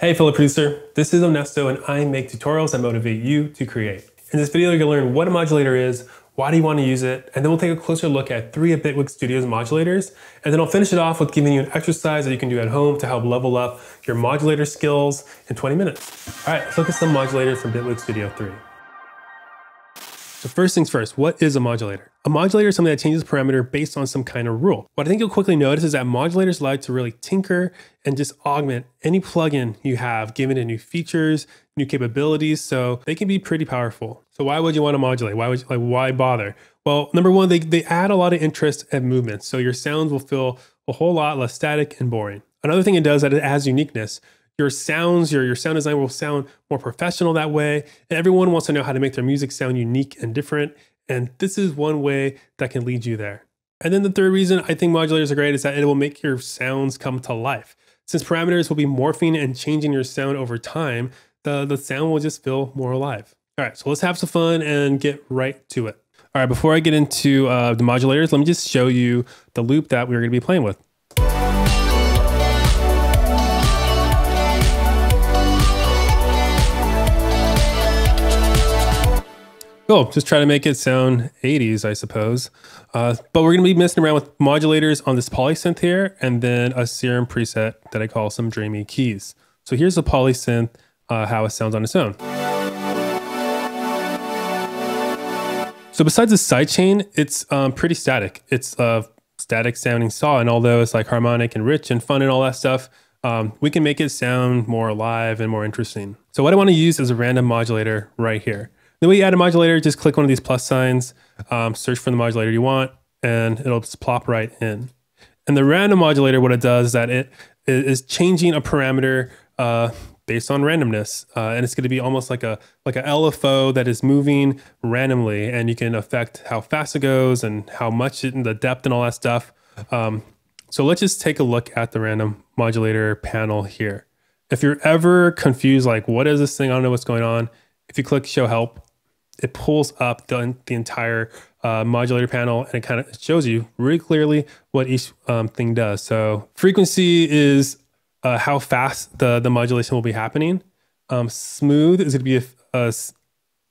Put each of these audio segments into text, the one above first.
Hey fellow producer, this is Onesto and I make tutorials that motivate you to create. In this video, you're gonna learn what a modulator is, why do you wanna use it, and then we'll take a closer look at three of Bitwig Studio's modulators, and then I'll finish it off with giving you an exercise that you can do at home to help level up your modulator skills in 20 minutes. All right, let's look at some modulators from Bitwig Studio 3. So first things first, what is a modulator? A modulator is something that changes parameter based on some kind of rule. What I think you'll quickly notice is that modulators like to really tinker and just augment any plugin you have, giving it new features, new capabilities, so they can be pretty powerful. So why would you want to modulate? Why would you, like why bother? Well, number one, they, they add a lot of interest and movement, so your sounds will feel a whole lot less static and boring. Another thing it does is that it adds uniqueness your sounds, your, your sound design will sound more professional that way. And everyone wants to know how to make their music sound unique and different. And this is one way that can lead you there. And then the third reason I think modulators are great is that it will make your sounds come to life. Since parameters will be morphing and changing your sound over time, the, the sound will just feel more alive. All right, so let's have some fun and get right to it. All right, before I get into uh, the modulators, let me just show you the loop that we're gonna be playing with. Cool. Just try to make it sound 80s, I suppose. Uh, but we're going to be messing around with modulators on this polysynth here, and then a serum preset that I call some dreamy keys. So here's a polysynth, uh, how it sounds on its own. So besides the sidechain, it's um, pretty static. It's a static sounding saw, and although it's like harmonic and rich and fun and all that stuff, um, we can make it sound more alive and more interesting. So what I want to use is a random modulator right here. The way you add a modulator, just click one of these plus signs, um, search for the modulator you want, and it'll just plop right in. And the random modulator, what it does is that it is changing a parameter uh, based on randomness, uh, and it's going to be almost like a like a LFO that is moving randomly, and you can affect how fast it goes and how much it, and the depth and all that stuff. Um, so let's just take a look at the random modulator panel here. If you're ever confused, like what is this thing? I don't know what's going on. If you click show help, it pulls up the, the entire uh, modulator panel and it kind of shows you really clearly what each um, thing does. So frequency is uh, how fast the, the modulation will be happening. Um, smooth is going to be a, a,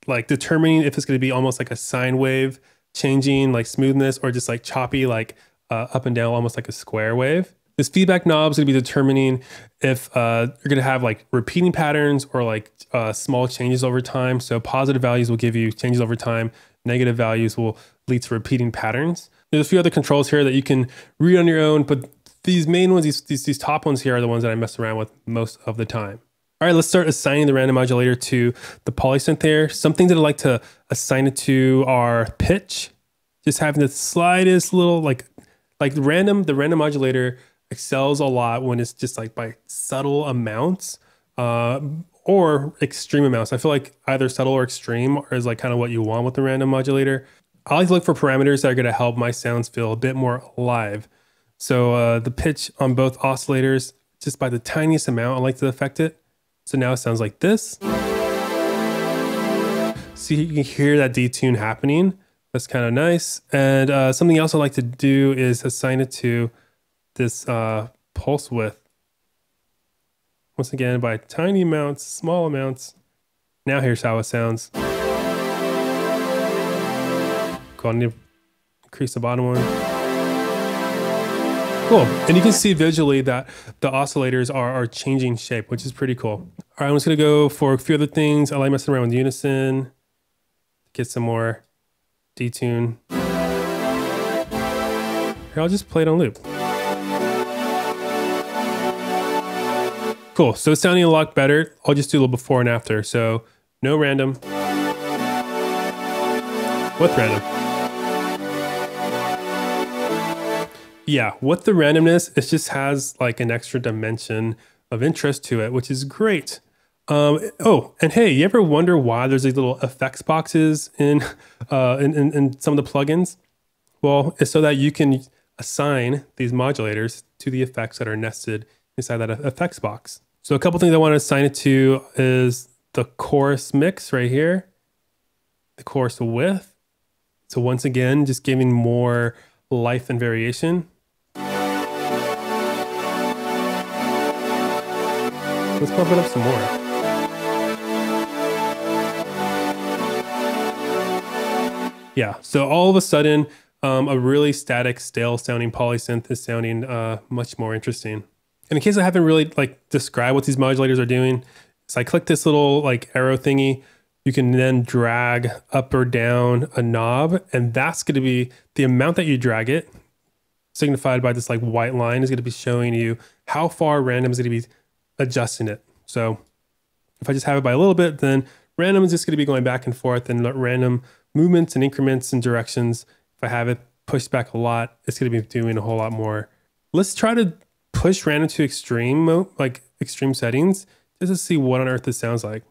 like determining if it's going to be almost like a sine wave changing like smoothness or just like choppy like uh, up and down almost like a square wave. This feedback knob is going to be determining if uh, you're going to have like repeating patterns or like uh, small changes over time. So positive values will give you changes over time. Negative values will lead to repeating patterns. There's a few other controls here that you can read on your own, but these main ones, these, these, these top ones here are the ones that I mess around with most of the time. All right, let's start assigning the random modulator to the polysynth there. Some things that I like to assign it to are pitch, just having the slightest little like like random, the random modulator excels a lot when it's just like by subtle amounts uh, or extreme amounts. I feel like either subtle or extreme is like kind of what you want with the random modulator. I like to look for parameters that are going to help my sounds feel a bit more alive. So uh, the pitch on both oscillators, just by the tiniest amount, I like to affect it. So now it sounds like this. See, you can hear that detune happening. That's kind of nice. And uh, something else I like to do is assign it to this uh, pulse width. Once again, by tiny amounts, small amounts. Now here's how it sounds. Go on, increase the bottom one. Cool. And you can see visually that the oscillators are, are changing shape, which is pretty cool. All right, I'm just gonna go for a few other things. I like messing around with unison, get some more detune. Here, I'll just play it on loop. Cool. So it's sounding a lot better. I'll just do a little before and after. So no random. With random. Yeah, with the randomness, it just has like an extra dimension of interest to it, which is great. Um, oh, and hey, you ever wonder why there's these little effects boxes in, uh, in, in, in some of the plugins? Well, it's so that you can assign these modulators to the effects that are nested inside that effects box. So a couple things I want to assign it to is the chorus mix right here, the chorus width. So once again, just giving more life and variation. Let's pump it up some more. Yeah, so all of a sudden, um, a really static, stale sounding polysynth is sounding uh, much more interesting. In case I haven't really like described what these modulators are doing, so I click this little like arrow thingy. You can then drag up or down a knob, and that's going to be the amount that you drag it, signified by this like white line, is going to be showing you how far random is going to be adjusting it. So if I just have it by a little bit, then random is just going to be going back and forth, and random movements and increments and directions. If I have it pushed back a lot, it's going to be doing a whole lot more. Let's try to push random to extreme mode, like extreme settings, just to see what on earth this sounds like.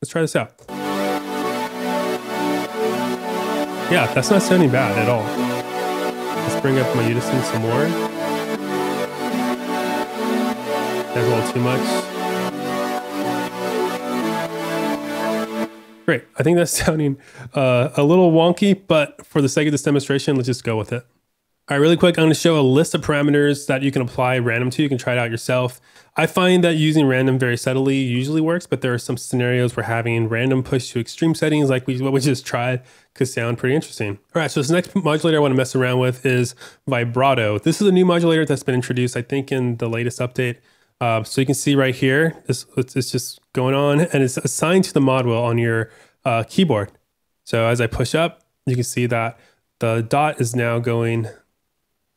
Let's try this out. Yeah, that's not sounding bad at all. Let's bring up my unison some more. That's a little too much. Great. I think that's sounding uh, a little wonky, but for the sake of this demonstration, let's just go with it. All right, really quick, I'm going to show a list of parameters that you can apply random to. You can try it out yourself. I find that using random very subtly usually works, but there are some scenarios where having random push to extreme settings, like we, what we just tried, could sound pretty interesting. All right, so this next modulator I want to mess around with is vibrato. This is a new modulator that's been introduced, I think, in the latest update. Uh, so you can see right here, this, it's just going on, and it's assigned to the mod wheel on your uh, keyboard. So as I push up, you can see that the dot is now going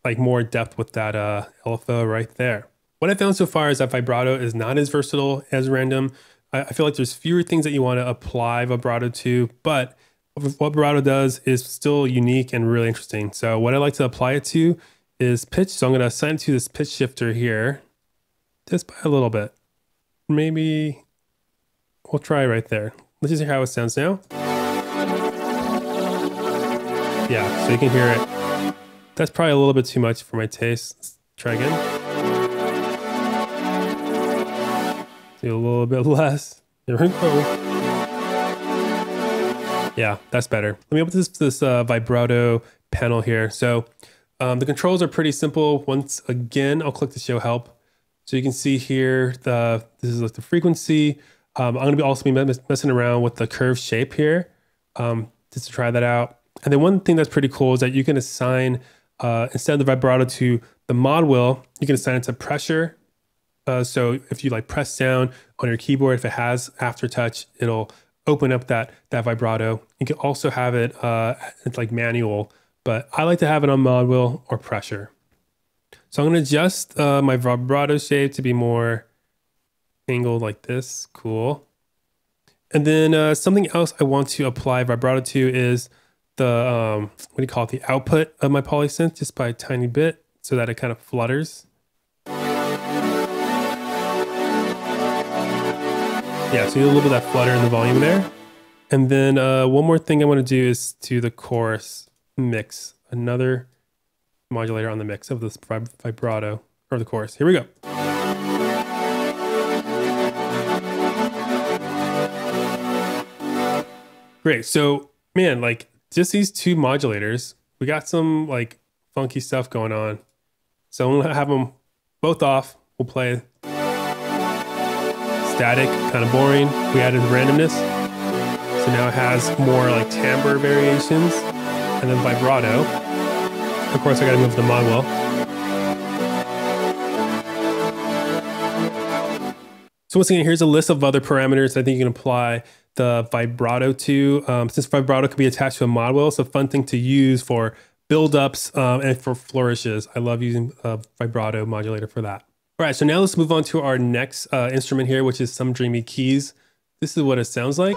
like more depth with that uh, LFO right there. What I found so far is that vibrato is not as versatile as random. I, I feel like there's fewer things that you want to apply vibrato to, but what vibrato does is still unique and really interesting. So what I like to apply it to is pitch. So I'm going to assign it to this pitch shifter here, just by a little bit. Maybe we'll try right there. Let's just hear how it sounds now. Yeah, so you can hear it that's probably a little bit too much for my taste. Let's try again. Do a little bit less. We go. Yeah, that's better. Let me open this, this uh, vibrato panel here. So um, the controls are pretty simple. Once again, I'll click the show help. So you can see here, the this is like the frequency. Um, I'm to be also be messing around with the curve shape here um, just to try that out. And then one thing that's pretty cool is that you can assign uh, instead of the vibrato to the mod wheel, you can assign it to pressure. Uh, so if you like press down on your keyboard, if it has aftertouch, it'll open up that that vibrato. You can also have it uh, it's like manual, but I like to have it on mod wheel or pressure. So I'm gonna adjust uh, my vibrato shape to be more angled like this. Cool. And then uh, something else I want to apply vibrato to is the um, what do you call it? The output of my polysynth just by a tiny bit so that it kind of flutters. Yeah, so you a little bit of that flutter in the volume there. And then uh, one more thing I want to do is to the chorus mix, another modulator on the mix of this vibrato or the chorus. Here we go. Great. So, man, like just these two modulators. We got some like funky stuff going on. So I'm gonna have them both off. We'll play static, kind of boring. We added randomness. So now it has more like timbre variations and then vibrato. Of course, I gotta move the mod wheel. So once again, here's a list of other parameters I think you can apply the vibrato to. Um, since vibrato can be attached to a mod wheel, it's a fun thing to use for buildups um, and for flourishes. I love using a vibrato modulator for that. All right, so now let's move on to our next uh, instrument here, which is some dreamy keys. This is what it sounds like.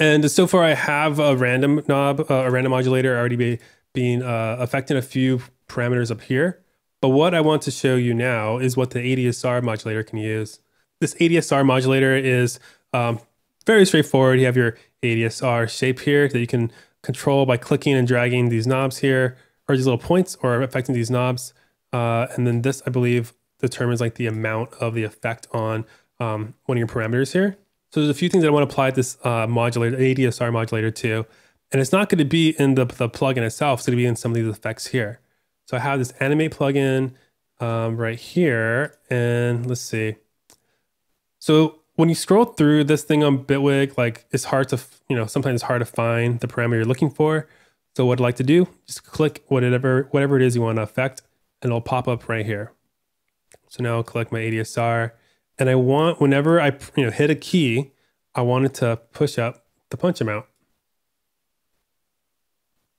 And so far I have a random knob, uh, a random modulator already be, being uh, affecting a few parameters up here. But what I want to show you now is what the ADSR modulator can use. This ADSR modulator is um, very straightforward. You have your ADSR shape here that you can control by clicking and dragging these knobs here, or these little points, or affecting these knobs. Uh, and then this, I believe, determines like the amount of the effect on um, one of your parameters here. So there's a few things that I want to apply this uh, modulator, ADSR modulator to. And it's not going to be in the, the plugin itself. It's going to be in some of these effects here. So I have this animate plugin um, right here, and let's see. So when you scroll through this thing on Bitwig, like it's hard to, you know, sometimes it's hard to find the parameter you're looking for. So what I'd like to do, just click whatever, whatever it is you want to affect, and it'll pop up right here. So now I'll click my ADSR, and I want, whenever I you know hit a key, I want it to push up the punch amount.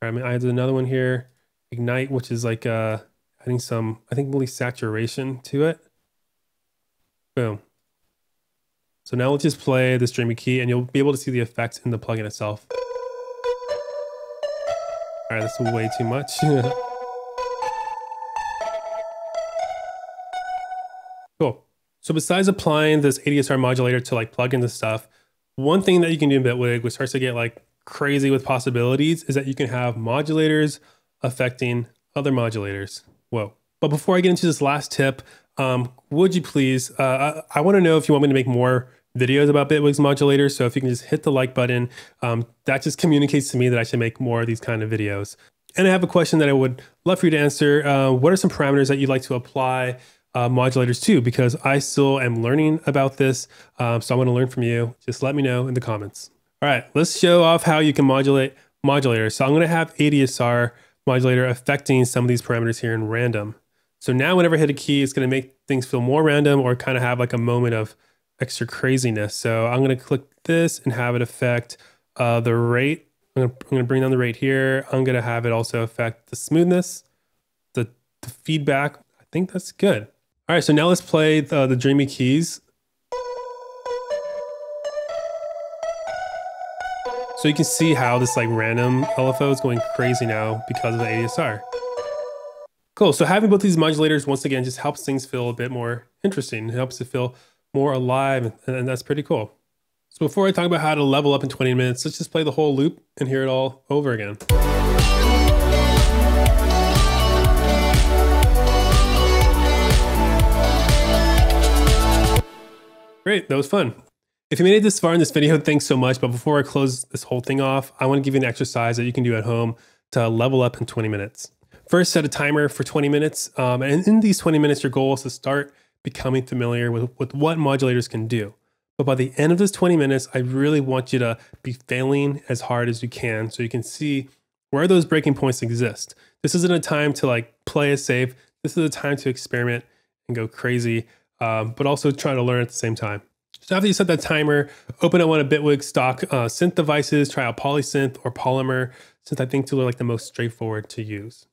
I mean, I have another one here, Ignite, which is like uh, adding some, I think, really saturation to it. Boom. So now let's just play this dreamy key and you'll be able to see the effects in the plugin itself. All right, that's way too much. cool. So besides applying this ADSR modulator to like plug into stuff, one thing that you can do in Bitwig, which starts to get like crazy with possibilities, is that you can have modulators affecting other modulators. Whoa. But before I get into this last tip, um, would you please, uh, I, I want to know if you want me to make more videos about Bitwig's modulators. So if you can just hit the like button, um, that just communicates to me that I should make more of these kind of videos. And I have a question that I would love for you to answer. Uh, what are some parameters that you'd like to apply uh, modulators to? Because I still am learning about this. Um, so I want to learn from you. Just let me know in the comments. All right, let's show off how you can modulate modulators. So I'm going to have ADSR modulator affecting some of these parameters here in random. So now whenever I hit a key, it's going to make things feel more random or kind of have like a moment of extra craziness. So I'm going to click this and have it affect uh, the rate. I'm going to bring down the rate here. I'm going to have it also affect the smoothness, the, the feedback. I think that's good. All right, so now let's play the, the Dreamy Keys. So you can see how this like random LFO is going crazy now because of the ADSR. Cool, so having both these modulators, once again, just helps things feel a bit more interesting. It helps it feel more alive, and that's pretty cool. So before I talk about how to level up in 20 minutes, let's just play the whole loop and hear it all over again. Great, that was fun. If you made it this far in this video, thanks so much. But before I close this whole thing off, I want to give you an exercise that you can do at home to level up in 20 minutes. First, set a timer for 20 minutes. Um, and in these 20 minutes, your goal is to start becoming familiar with, with what modulators can do. But by the end of this 20 minutes, I really want you to be failing as hard as you can so you can see where those breaking points exist. This isn't a time to like play it safe. This is a time to experiment and go crazy, um, but also try to learn at the same time. So after you set that timer, open up one of Bitwig stock uh, synth devices, try out Polysynth or Polymer, since I think two are like the most straightforward to use.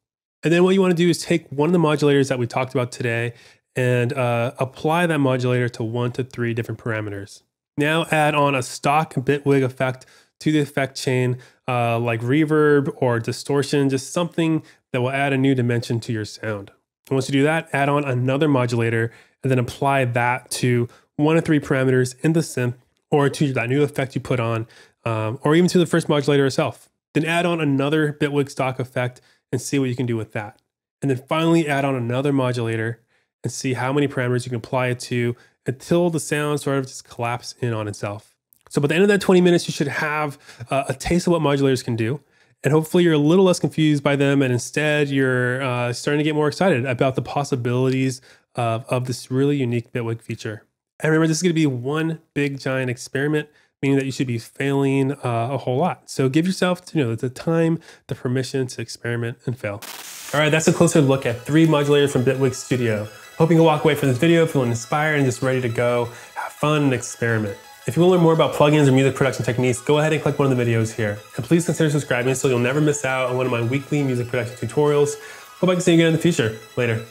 And then what you want to do is take one of the modulators that we talked about today and uh, apply that modulator to one to three different parameters. Now add on a stock Bitwig effect to the effect chain, uh, like reverb or distortion, just something that will add a new dimension to your sound. And once you do that, add on another modulator and then apply that to one of three parameters in the synth or to that new effect you put on, um, or even to the first modulator itself. Then add on another Bitwig stock effect and see what you can do with that. And then finally add on another modulator and see how many parameters you can apply it to until the sound sort of just collapse in on itself. So by the end of that 20 minutes, you should have uh, a taste of what modulators can do. And hopefully you're a little less confused by them. And instead you're uh, starting to get more excited about the possibilities of, of this really unique Bitwig feature. And remember, this is going to be one big giant experiment, meaning that you should be failing uh, a whole lot. So give yourself, you know, the time, the permission to experiment and fail. All right, that's a closer look at three modulators from Bitwig Studio. Hoping you walk away from this video feeling inspired and just ready to go, have fun and experiment. If you want to learn more about plugins or music production techniques, go ahead and click one of the videos here. And please consider subscribing so you'll never miss out on one of my weekly music production tutorials. Hope I can see you again in the future. Later.